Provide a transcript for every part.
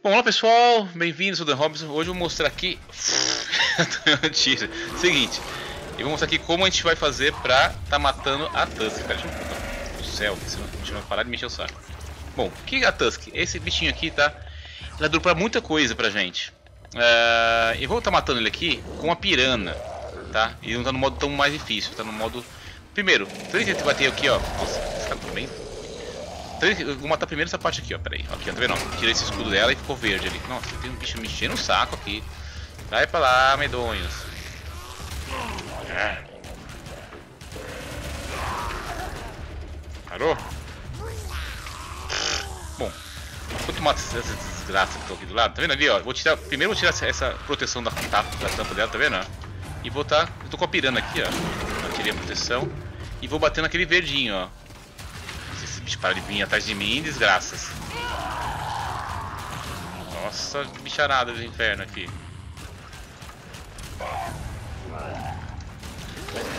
Bom, olá pessoal, bem-vindos ao Dan Robson. Hoje eu vou mostrar aqui. Seguinte, eu vou mostrar aqui como a gente vai fazer pra tá matando a Tusk. Pera, deixa eu. Céu, senão a gente vai parar de mexer o saco. Bom, o que é a Tusk? Esse bichinho aqui, tá? Ela dura pra muita coisa pra gente. Uh, eu vou estar tá matando ele aqui com a pirana, tá? E não tá no modo tão mais difícil, tá no modo. Primeiro, se ele bater aqui, ó. Nossa, esse cara também vou matar primeiro essa parte aqui, ó. Pera aí. Aqui, ó, tá vendo? Tirei esse escudo dela e ficou verde ali. Nossa, tem um bicho me enchendo o saco aqui. Vai pra lá, medonhos. Parou? Bom, enquanto mata essas desgraças que estão aqui do lado, tá vendo ali, ó? Vou tirar, primeiro vou tirar essa, essa proteção da, da, da, tampa dela, tá vendo? E vou tá, eu tô com a pirana aqui, ó. tirei a proteção. E vou bater naquele verdinho, ó. Bicho, para de vir atrás de mim, desgraças. Nossa, bicharada do inferno aqui.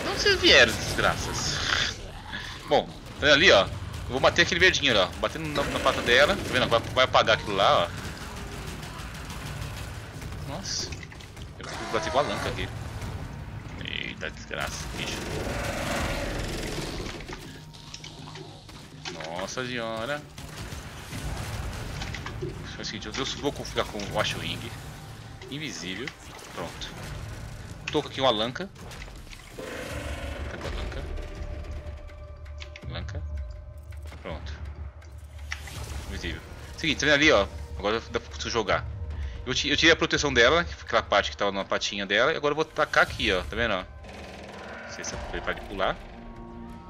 Onde vocês vieram, desgraças? Bom, tá ali, ó. Eu vou bater aquele verdinho, ó. Batendo na, na pata dela. Tá vendo? Vai, vai apagar aquilo lá, ó. Nossa. Eu bater com a lanca aqui. Eita, desgraça, bicho. Nossa senhora. O seguinte, eu vou ficar com o Washwing invisível. Pronto. Tô aqui uma lanca. Cadê a lanca? Lanca. Pronto. Invisível. Seguinte, tá vendo ali, ó. Agora dá pra jogar. Eu, eu tirei a proteção dela, aquela parte que tava na patinha dela, e agora eu vou tacar aqui, ó. Tá vendo, ó? Não sei se é pra pular.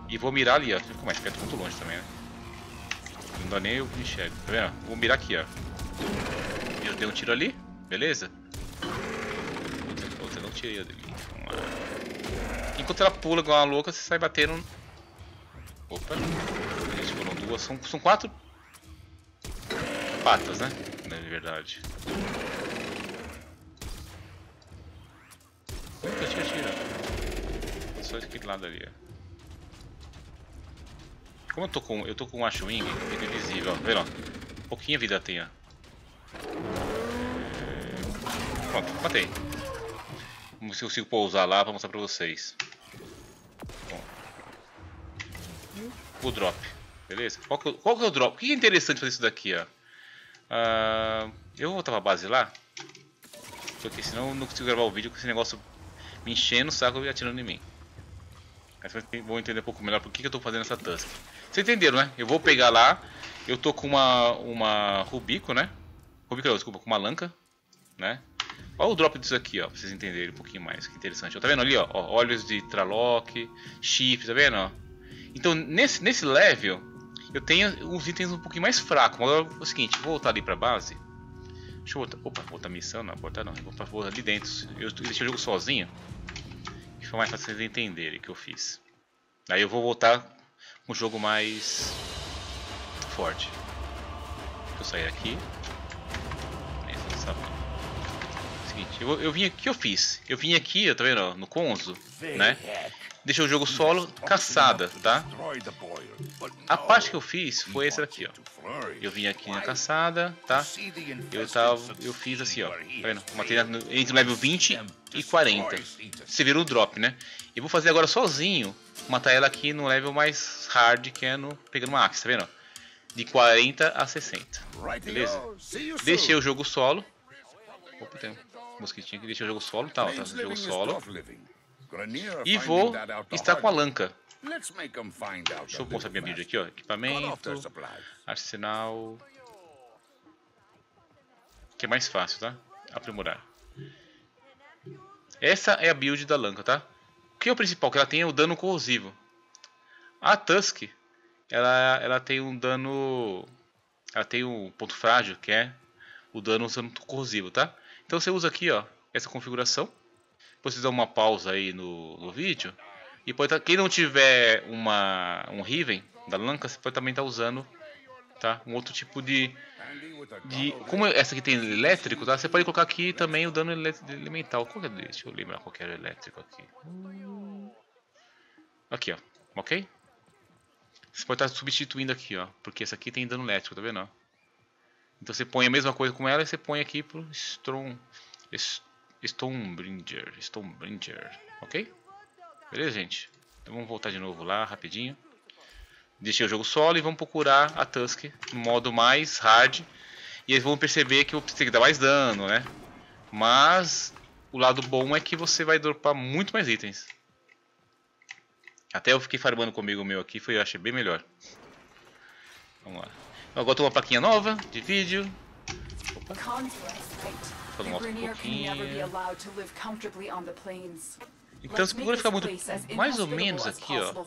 E vou mirar ali, ó. Ficou mais perto, muito longe também, né? Não dá nem eu enxergo. Tá vendo? Vou mirar aqui, ó. Eu dei um tiro ali, beleza? Outra, não tirei dele. Enquanto ela pula igual uma louca, você sai batendo. Opa! Foram duas. São, são quatro patas, né? Na verdade. Nunca tinha tirado. Só aquele lado ali, ó. Como eu tô com, eu tô com o Ashwing, ele invisível, ó. Vê lá. Pouquinha vida tem, ó. Pronto, matei. Vamos ver se eu consigo pousar lá pra mostrar pra vocês. Bom. O drop. Beleza? Qual que, é, qual que é o drop? O que é interessante fazer isso daqui, ó? Uh, eu vou voltar pra base lá. Porque senão eu não consigo gravar o vídeo com esse negócio me enchendo o saco e atirando em mim. Mas vou entender um pouco melhor por que, que eu estou fazendo essa task. Vocês entenderam, né? Eu vou pegar lá, eu tô com uma, uma Rubico, né? Rubico desculpa, com uma Lanca, né? Olha o drop disso aqui, ó, pra vocês entenderem um pouquinho mais, que interessante. Ó, tá vendo ali, ó, ó olhos de Traloc, chifre, tá vendo, ó? Então, nesse, nesse level, eu tenho uns itens um pouquinho mais fracos. É o seguinte, vou voltar ali pra base. Deixa eu voltar, opa, voltar missão, não, voltar não, vou voltar ali dentro. Eu deixei o jogo sozinho. Fica mais fácil vocês entenderem o que eu fiz. Aí eu vou voltar o jogo mais forte. Deixa eu sair aqui. Seguinte, eu, eu vim aqui, eu fiz? Eu vim aqui, tá vendo, no Conzo, né? Deixa o jogo solo caçada, tá? A parte que eu fiz foi essa daqui, ó. Eu vim aqui na caçada, tá? Eu tava, eu fiz assim, ó. Tá vendo? Matei entre o level 20 e 40. Você viu o drop, né? Eu vou fazer agora sozinho, matar ela aqui no level mais hard, que é no pegando uma axe, tá vendo? De 40 a 60. Beleza? Deixei o jogo solo. Opa, tem um mosquitinho aqui. Deixei o jogo solo, tá, ó, tá, jogo solo. E vou estar com a lanca. Deixa eu mostrar minha vídeo aqui, ó. Equipamento, arsenal. Que é mais fácil, tá? Aprimorar. Essa é a build da lanca, tá? Que é o principal? Que ela tem o dano corrosivo. A Tusk, ela, ela tem um dano... Ela tem um ponto frágil, que é o dano usando corrosivo, tá? Então você usa aqui, ó, essa configuração vocês dão uma pausa aí no, no vídeo. E pode tá, quem não tiver uma, um Riven da Lanka, você pode também estar tá usando tá? um outro tipo de, de. Como essa aqui tem elétrico, tá? Você pode colocar aqui também o dano elemental. Qual é? Deixa eu lembrar qual era elétrico aqui. Aqui, ó. Ok? Você pode estar tá substituindo aqui, ó. Porque essa aqui tem dano elétrico, tá vendo? Então você põe a mesma coisa com ela e você põe aqui pro Stone, Stonebringer, Stonebringer, ok? Beleza, gente? Então vamos voltar de novo lá, rapidinho. Deixei o jogo solo e vamos procurar a Tusk no modo mais hard. E eles vão perceber que eu preciso que dar mais dano, né? Mas o lado bom é que você vai dropar muito mais itens. Até eu fiquei farmando comigo meu aqui, foi eu achei bem melhor. Vamos lá. Agora tem uma plaquinha nova de vídeo. Opa. Vou um pouquinho. Então se procura ficar muito mais ou menos aqui, ó.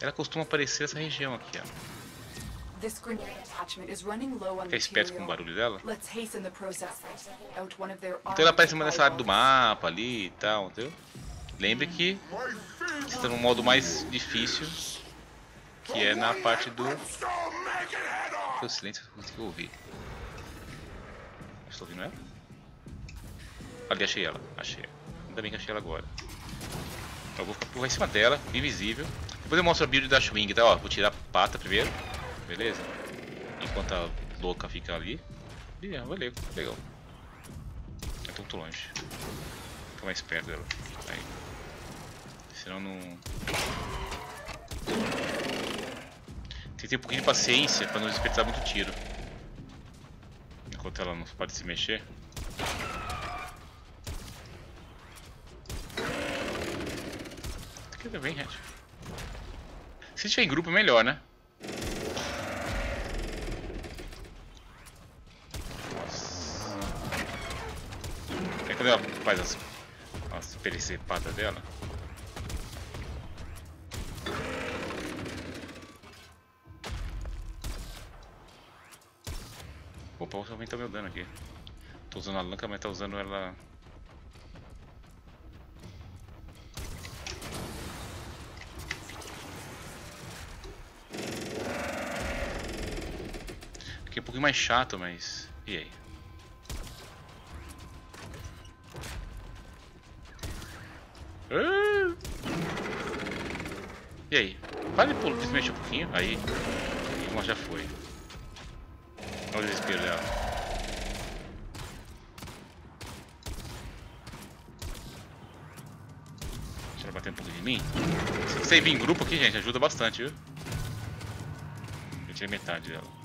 Ela costuma aparecer nessa região aqui, ó. Fica esperto com o barulho dela. Então ela aparece nessa área do mapa ali e tal, entendeu? Lembre que você está no modo mais difícil, que é na parte do... O silêncio eu consegui ouvir. Estou ouvindo ela? Ali, achei ela. Achei. Ainda bem que achei ela agora. Eu vou ficar por em cima dela, invisível. Depois eu mostro a build da Schwing, tá? Ó, vou tirar a pata primeiro. Beleza? Enquanto a louca fica ali. E é, valeu, legal. É tão longe. Tô mais perto dela. Aí. Senão não. Tem que ter um pouquinho de paciência pra não despertar muito tiro. Enquanto ela não pode se mexer. Aqui bem, Red. Se tiver em grupo, é melhor, né? quando ela faz as, as perecepadas dela. Opa, aumentou meu dano aqui. Tô usando a lanca, mas tá usando ela... É um pouquinho mais chato, mas... E aí? E aí? Para de, pular, de se mexer um pouquinho. Aí. Uma já foi. Olha o desespero dela. Deixa ela bater um pouco de mim. Se você vir em grupo aqui, gente, ajuda bastante, viu? Eu tirei metade dela.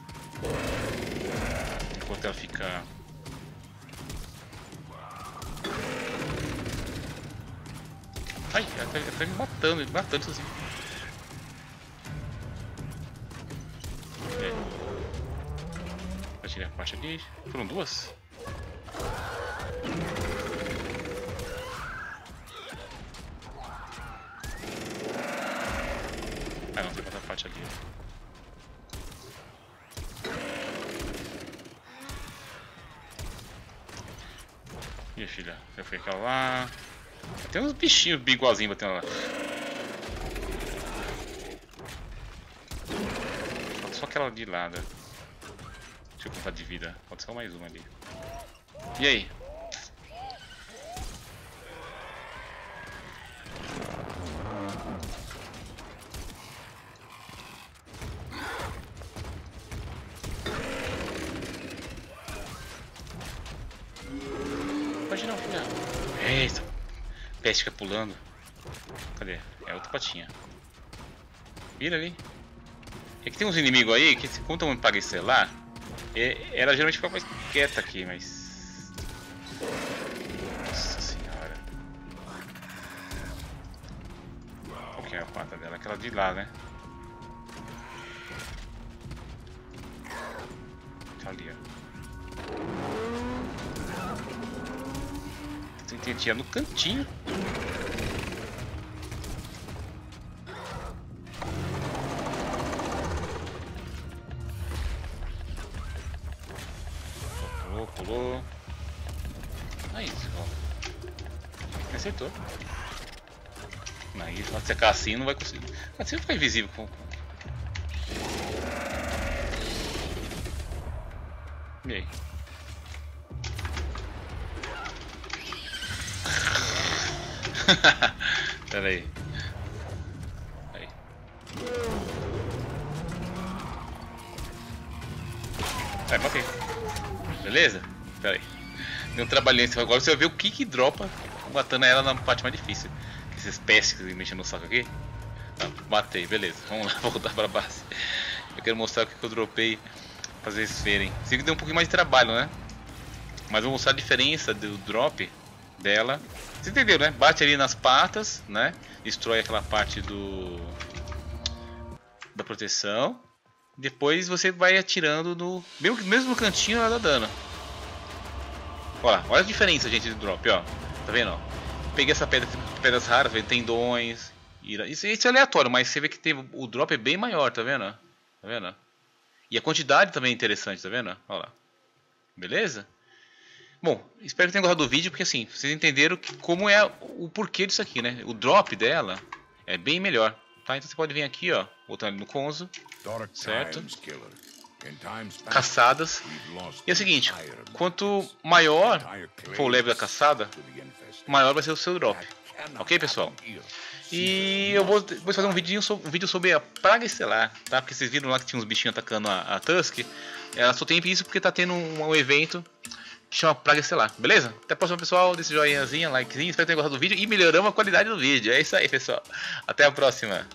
Enquanto ela fica Ai, ela tá, ela tá me matando, me matando sozinho. É. Vai a parte ali. Foram duas? Filha, já foi aquela lá. Tem uns bichinhos igualzinhos batendo lá. Falta só aquela de lado. Deixa eu contar de vida. Pode só mais uma ali. E aí? Pode não. Eita. Peste fica pulando. Cadê? É outra patinha. Vira ali. É que tem uns inimigos aí que, como para estelar, é, ela geralmente fica mais quieta aqui, mas. Nossa senhora. Qual que é a pata dela? Aquela de lá, né? Tá ali, ó. Tinha no cantinho. Pulou, pulou. Aí, ó. Acertou. Aí, se você assim, não vai conseguir. Assim fica invisível com. E aí? Pera aí. Aí. É, matei. Beleza? Pera aí. Deu um trabalhinho. Agora você vai ver o que que dropa matando ela na parte mais difícil. Esses pestes que mexendo no saco aqui. Tá, matei, beleza. Vamos lá, voltar pra base. Eu quero mostrar o que, que eu dropei pra vocês verem. Sei que deu um pouquinho mais de trabalho, né? Mas vou mostrar a diferença do drop dela. Você entendeu, né? Bate ali nas patas, né? Destrói aquela parte do da proteção. Depois você vai atirando no mesmo, mesmo cantinho ela dá dano. Ó, olha a diferença, gente, do drop, ó. Tá vendo? Ó? Peguei essa pedra, pedras raras, tendões. Isso, isso é aleatório, mas você vê que tem, o drop é bem maior, tá vendo? Tá vendo? E a quantidade também é interessante, tá vendo? Olha lá. Beleza? Bom, espero que tenham gostado do vídeo, porque assim, vocês entenderam que, como é o porquê disso aqui, né? O drop dela é bem melhor, tá? Então você pode vir aqui, ó, botar ele no Conzo, certo? Caçadas. E é o seguinte, quanto maior for o level da caçada, maior vai ser o seu drop. Ok, pessoal? E eu vou depois fazer um vídeo, um vídeo sobre a Praga Estelar, tá? Porque vocês viram lá que tinha uns bichinhos atacando a, a Tusk. Ela só tem isso porque tá tendo um, um evento chama Praga Estelar, beleza? Até a próxima, pessoal. Desse joinhazinho, likezinho. Espero que tenham gostado do vídeo e melhoramos a qualidade do vídeo. É isso aí, pessoal. Até a próxima.